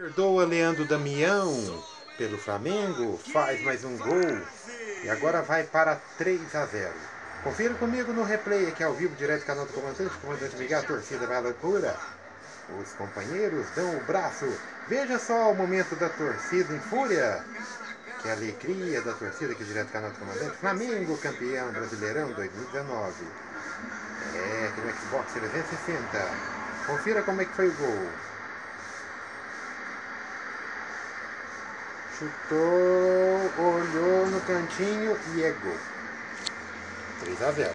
Perdoa Leandro Damião pelo Flamengo, faz mais um gol e agora vai para 3 a 0. Confira comigo no replay aqui ao vivo, direto do canal do comandante, comandante Miguel, a torcida vai à loucura. Os companheiros dão o braço. Veja só o momento da torcida em fúria. Que alegria da torcida aqui direto do canal do comandante. Flamengo campeão brasileirão 2019. É, aqui no Xbox 360. Confira como é que foi o gol. Chutou, olhou no cantinho e é gol. 3 a 0.